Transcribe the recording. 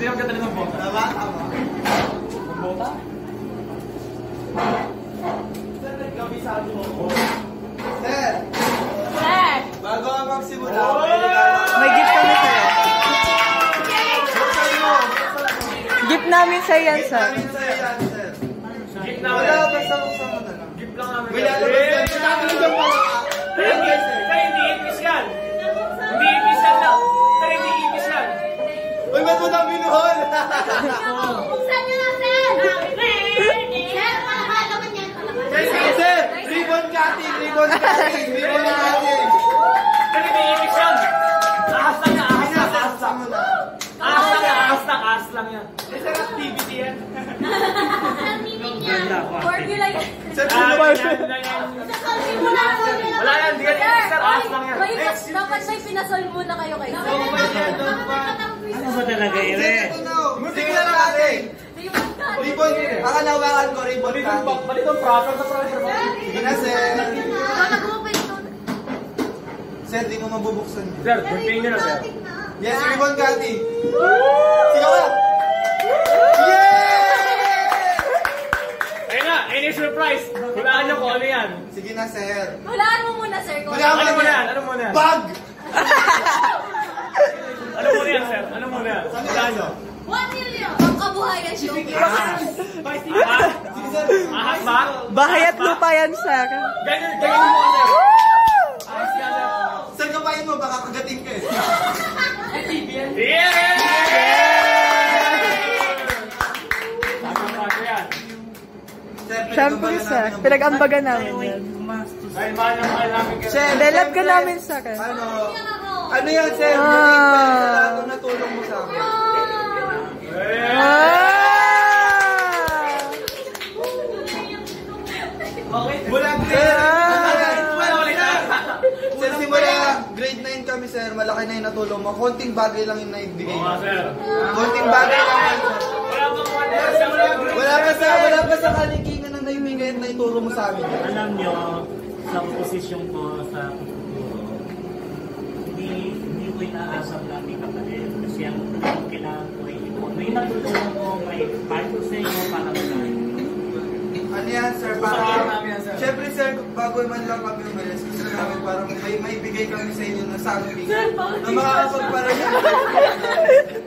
Hindi ang ganda ng bota. Tama, tama. Bota? Sir, nagkabisado mo. Sir, Sir! bago ka magsimula, Oh! may regalo. May gift kami sa'yo. Buksan mo. Gift namin sa yan, sir. Namin sa'yo yan, sir. Gift Wala, namin. basta buksan mo na lang. Gift lang namin. Buksan niyo na, sir! Sir, mahalo man yan. Sir, ribbon cutting, ribbon cutting, ribbon cutting. Kaya hindi ipis yan. Ahas lang yan, ahas lang, ahas lang. na. Ahas lang ahas lang, ahas lang yan. Sir, activity yan. Sir, meeting yan. Formula yan. Sir, yan. Sir, na formula. Wala yan, di ka Sir, ipis, sir, ahas lang yan. Dapat may pinasol muna kayo kay sir. Ano ba talaga? Sige na. Ribbon Ribbon, akalawakan ko ribbon Balik ang cutting. balik ang proper sa proper. Sige na, sir. Ikaw nag-open ito. Sir, di mo mabubuksan. Sir, gunting nyo na, sir. Yes, ribbon cutting. Ayun na, any surprise. Hulaan nyo kung ano yan. Sige na, sir. Hulaan mo muna, sir. Hulaan Ano mo na yan? Ano mo na yan? Bag! Ano mo na yan, sir? Ano mo na yan? Hulaan nyo. 1 million. Ang kabuhayan sir. ahas ba? Bahay at lupa yan, sir. Ganyan, ganyan mo, sir. Sir. Sir, kapain mo, baka kagating ka eh. Yeah! Siyempre, sir. Pinag-ambagan namin yan. Dahil mahal na mahal namin kayo. Sir, Delab ka namin, sir. Ano? Ano yan, sir? Ah. Ka sa ng natulong mo sa amin. Wala, wala na. Sir, simula grade 9 kami, sir. Malaki na yung natulong mo. Konting bagay lang yung naibigay. Oo sir. Konting bagay lang. Wala pa sa, wala pa sa kalikingan ng naibigay at naituro mo sa amin. Alam nyo, sa posisyon ko sa hindi, hindi ko inaasam na may kapatid. Kasi ang May natulungan ko, may part sa inyo para magaling. Ano yan, sir? Para. Siyempre, sir, bago man lang kami umalis, gusto namin parang may maibigay kami sa inyo na something. Sir, bakit Na makakapagparami.